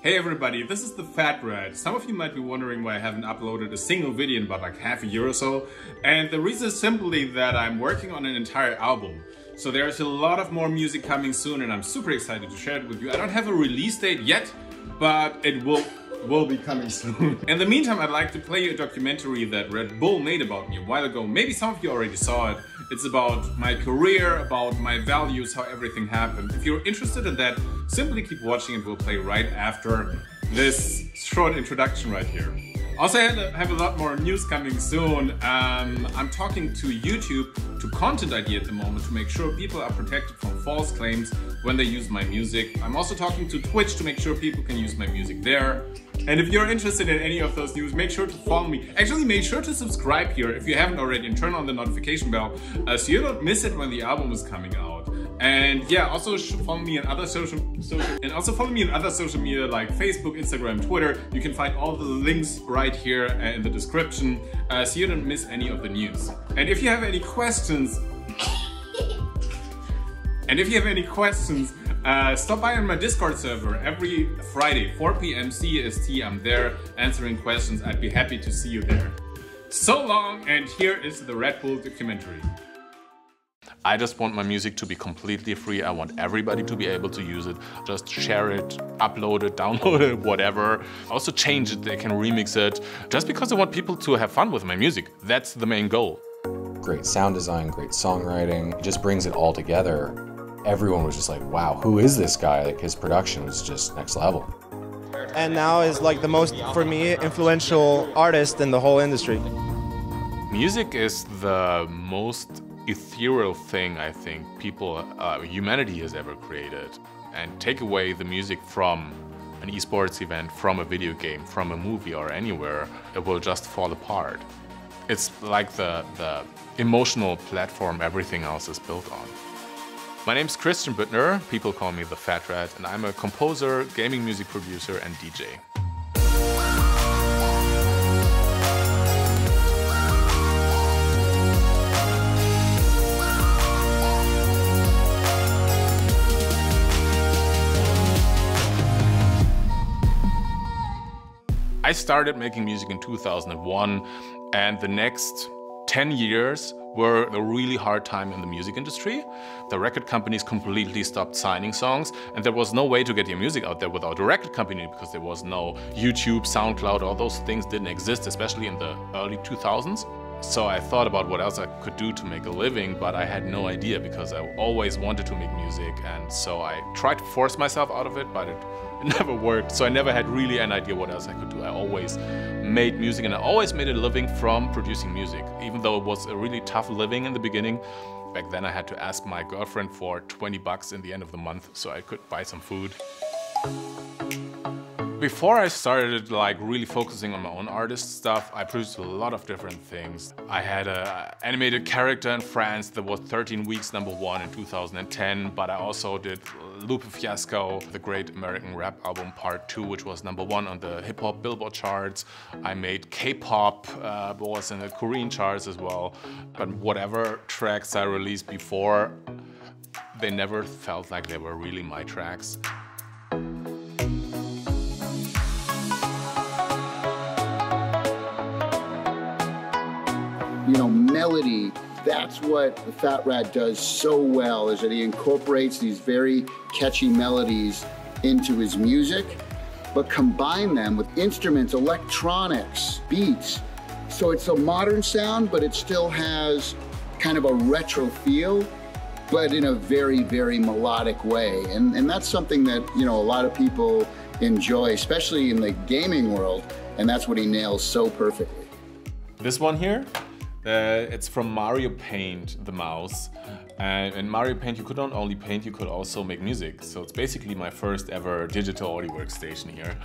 Hey everybody, this is the Fat Rat. Some of you might be wondering why I haven't uploaded a single video in about like half a year or so. And the reason is simply that I'm working on an entire album. So there's a lot of more music coming soon and I'm super excited to share it with you. I don't have a release date yet, but it will will be coming soon. In the meantime, I'd like to play you a documentary that Red Bull made about me a while ago. Maybe some of you already saw it. It's about my career, about my values, how everything happened. If you're interested in that, simply keep watching and we'll play right after this short introduction right here. Also, I have a lot more news coming soon. Um, I'm talking to YouTube, to Content ID at the moment, to make sure people are protected from false claims when they use my music. I'm also talking to Twitch to make sure people can use my music there. And if you're interested in any of those news, make sure to follow me. Actually, make sure to subscribe here if you haven't already and turn on the notification bell uh, so you don't miss it when the album is coming out. And yeah, also follow me on other social, social and also follow me on other social media like Facebook, Instagram, Twitter. You can find all the links right here in the description uh, so you don't miss any of the news. And if you have any questions, and if you have any questions, uh, stop by on my Discord server every Friday, 4 p.m. CST. I'm there answering questions. I'd be happy to see you there. So long, and here is the Red Bull documentary. I just want my music to be completely free. I want everybody to be able to use it. Just share it, upload it, download it, whatever. Also change it, they can remix it. Just because I want people to have fun with my music. That's the main goal. Great sound design, great songwriting. It just brings it all together. Everyone was just like, wow, who is this guy? Like his production was just next level. And now is like the most, for me, influential artist in the whole industry. Music is the most ethereal thing I think people, uh, humanity has ever created. And take away the music from an esports event, from a video game, from a movie or anywhere, it will just fall apart. It's like the, the emotional platform everything else is built on. My name's Christian Büttner, people call me the Fat Rat, and I'm a composer, gaming music producer, and DJ. I started making music in 2001 and the next 10 years were a really hard time in the music industry. The record companies completely stopped signing songs and there was no way to get your music out there without a record company because there was no YouTube, SoundCloud, all those things didn't exist, especially in the early 2000s. So I thought about what else I could do to make a living, but I had no idea because I always wanted to make music. And so I tried to force myself out of it, but it, it never worked. So I never had really an idea what else I could do. I always made music and I always made a living from producing music. Even though it was a really tough living in the beginning, back then I had to ask my girlfriend for 20 bucks in the end of the month so I could buy some food. Before I started like really focusing on my own artist stuff, I produced a lot of different things. I had an animated character in France that was 13 weeks number one in 2010, but I also did Lupe Fiasco, the great American rap album part two, which was number one on the hip hop billboard charts. I made K-pop, uh, was in the Korean charts as well. But whatever tracks I released before, they never felt like they were really my tracks. you know, melody. That's what the Fat Rat does so well is that he incorporates these very catchy melodies into his music, but combine them with instruments, electronics, beats. So it's a modern sound, but it still has kind of a retro feel, but in a very, very melodic way. And, and that's something that, you know, a lot of people enjoy, especially in the gaming world. And that's what he nails so perfectly. This one here uh, it's from Mario Paint, the mouse. And in Mario Paint you could not only paint, you could also make music. So it's basically my first ever digital audio workstation here.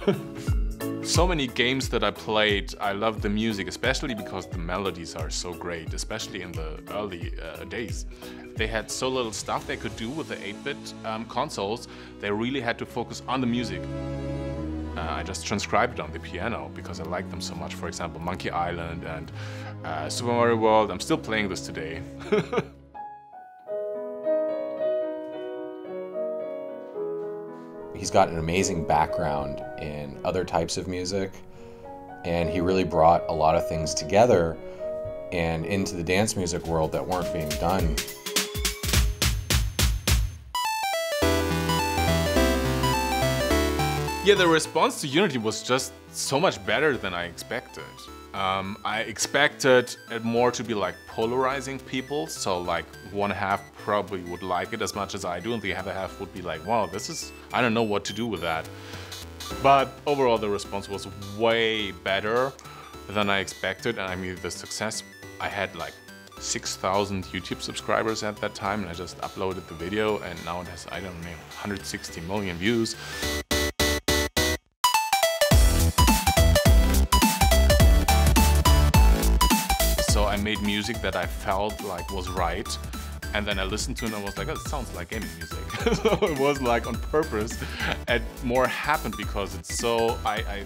so many games that I played, I love the music, especially because the melodies are so great, especially in the early uh, days. They had so little stuff they could do with the 8-bit um, consoles, they really had to focus on the music. Uh, I just transcribed it on the piano because I like them so much. For example, Monkey Island and uh, Super Mario World. I'm still playing this today. He's got an amazing background in other types of music, and he really brought a lot of things together and into the dance music world that weren't being done. Yeah, the response to Unity was just so much better than I expected. Um, I expected it more to be like polarizing people, so like one half probably would like it as much as I do, and the other half would be like, wow, this is, I don't know what to do with that. But overall, the response was way better than I expected, and I mean, the success, I had like 6,000 YouTube subscribers at that time, and I just uploaded the video, and now it has, I don't know, 160 million views. Music that I felt like was right. And then I listened to it and I was like, oh, it sounds like gaming music. so it was like on purpose. And more happened because it's so, I, I,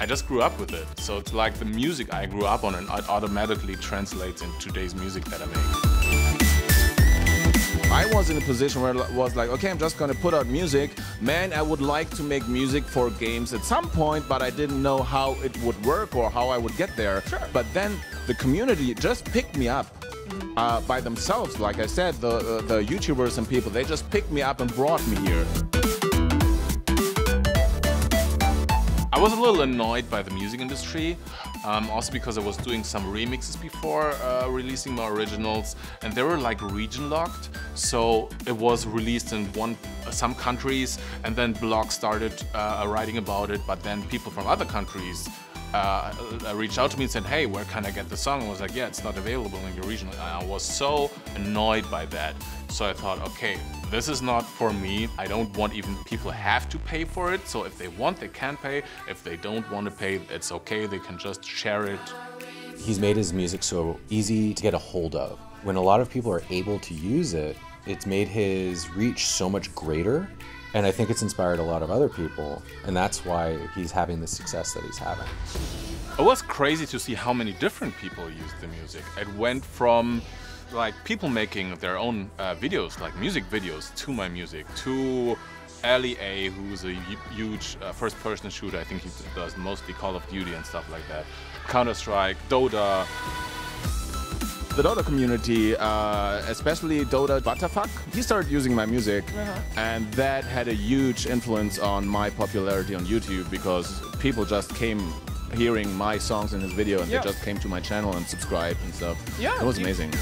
I just grew up with it. So it's like the music I grew up on and it automatically translates into today's music that I make. I was in a position where it was like, okay, I'm just gonna put out music. Man, I would like to make music for games at some point, but I didn't know how it would work or how I would get there. Sure. But then the community just picked me up. Uh, by themselves, like I said, the, uh, the YouTubers and people, they just picked me up and brought me here. Was a little annoyed by the music industry, um, also because I was doing some remixes before uh, releasing my originals, and they were like region locked. So it was released in one some countries, and then blogs started uh, writing about it. But then people from other countries uh, reached out to me and said, "Hey, where can I get the song?" I was like, "Yeah, it's not available in your region." And I was so annoyed by that. So I thought, okay, this is not for me. I don't want even people have to pay for it. So if they want, they can pay. If they don't want to pay, it's okay. They can just share it. He's made his music so easy to get a hold of. When a lot of people are able to use it, it's made his reach so much greater. And I think it's inspired a lot of other people. And that's why he's having the success that he's having. It was crazy to see how many different people used the music. It went from like people making their own uh, videos, like music videos, to my music, to Ali A, who's a huge uh, first-person shooter. I think he does mostly Call of Duty and stuff like that. Counter-Strike, Dota. The Dota community, uh, especially Dota Watafak, he started using my music, Uh-huh. and that had a huge influence on my popularity on YouTube because people just came hearing my songs in his video and Yeah. they just came to my channel and subscribed and stuff. Yeah, It was amazing.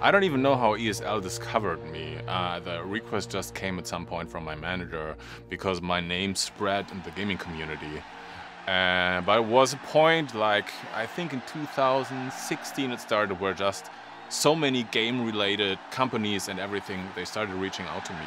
I don't even know how ESL discovered me. Uh, the request just came at some point from my manager because my name spread in the gaming community. Uh, but it was a point, like, I think in 2016 it started, where just so many game related companies and everything, they started reaching out to me.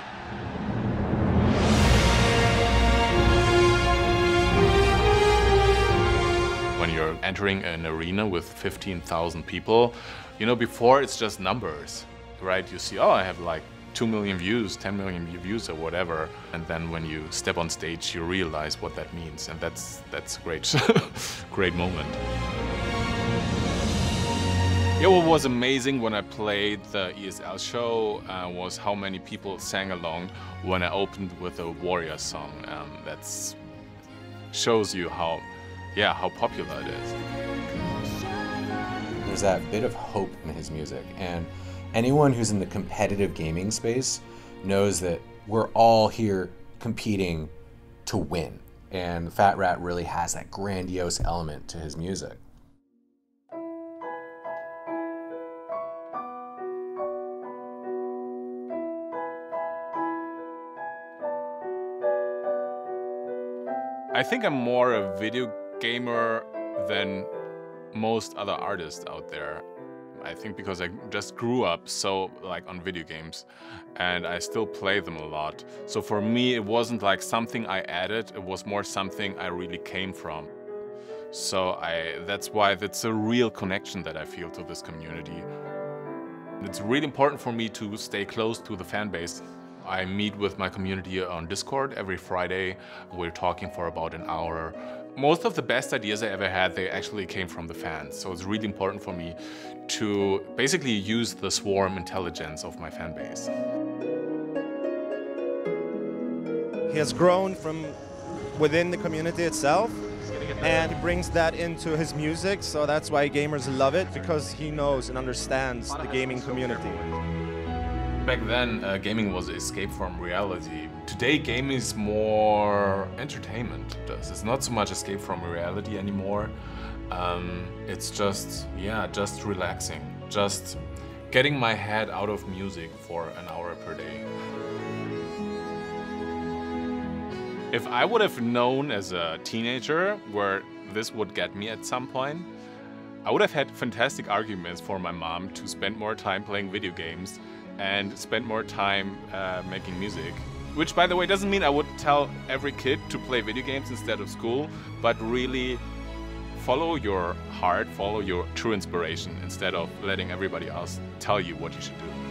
when you're entering an arena with 15,000 people, you know, before it's just numbers, right? You see, oh, I have like 2 million views, 10 million views or whatever. And then when you step on stage, you realize what that means. And that's, that's a great, great moment. Yeah, what was amazing when I played the ESL show uh, was how many people sang along when I opened with a Warrior song. Um, that's shows you how, yeah, how popular it is. There's that bit of hope in his music, and anyone who's in the competitive gaming space knows that we're all here competing to win. And Fat Rat really has that grandiose element to his music. I think I'm more a video gamer than most other artists out there. I think because I just grew up so like on video games and I still play them a lot. So for me it wasn't like something I added, it was more something I really came from. So I that's why that's a real connection that I feel to this community. It's really important for me to stay close to the fan base. I meet with my community on Discord every Friday. We're talking for about an hour. Most of the best ideas I ever had, they actually came from the fans. So it's really important for me to basically use the swarm intelligence of my fan base. He has grown from within the community itself and he brings that into his music so that's why gamers love it because he knows and understands the gaming community back then uh, gaming was escape from reality. Today gaming is more entertainment it's not so much escape from reality anymore. Um, it's just yeah just relaxing just getting my head out of music for an hour per day. If I would have known as a teenager where this would get me at some point, I would have had fantastic arguments for my mom to spend more time playing video games and spend more time uh, making music. Which, by the way, doesn't mean I would tell every kid to play video games instead of school, but really follow your heart, follow your true inspiration instead of letting everybody else tell you what you should do.